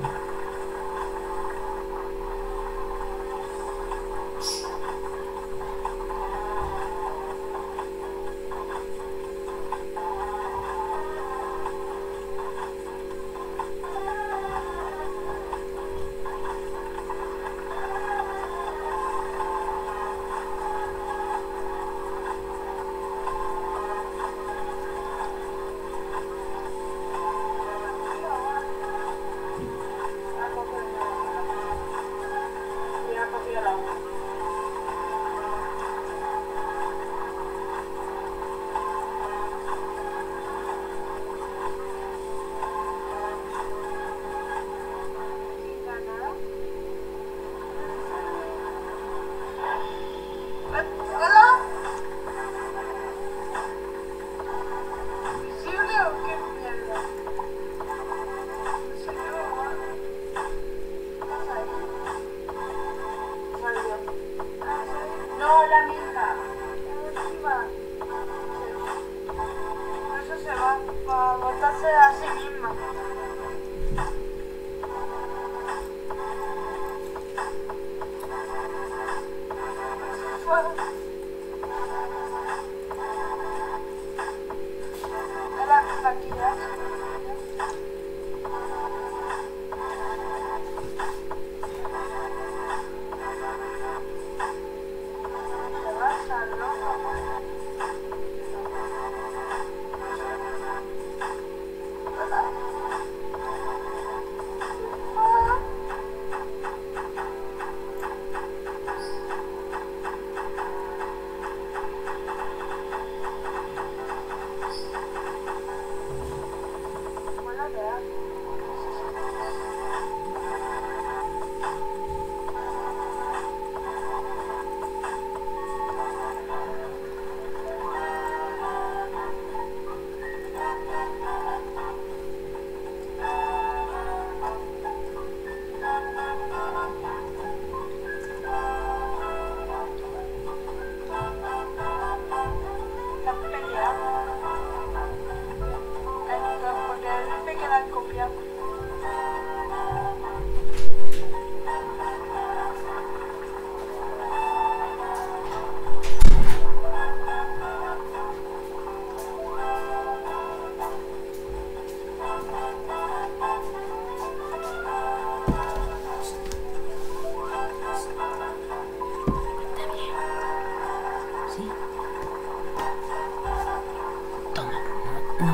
Yeah.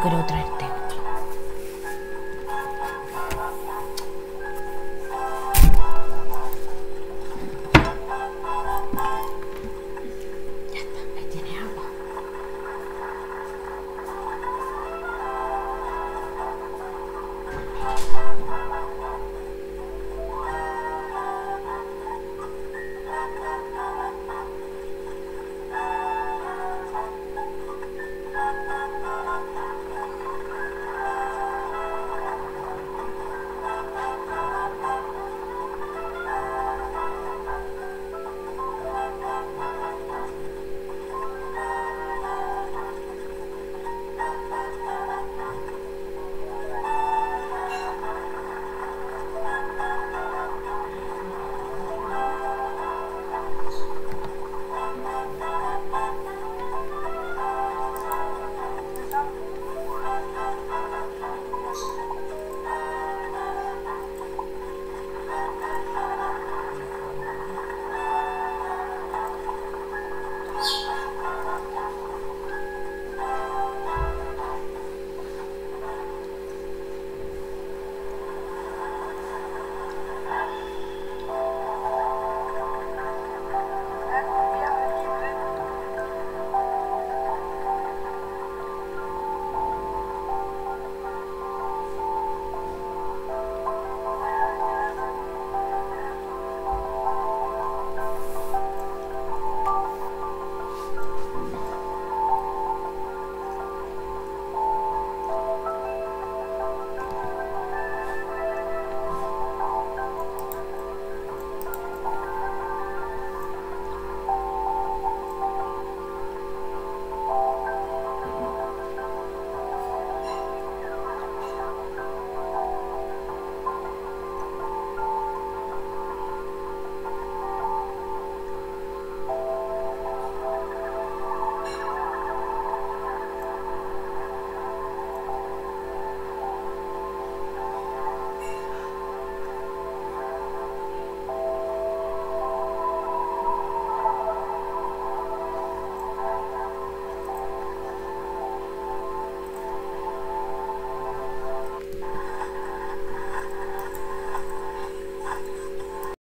Quiero traer.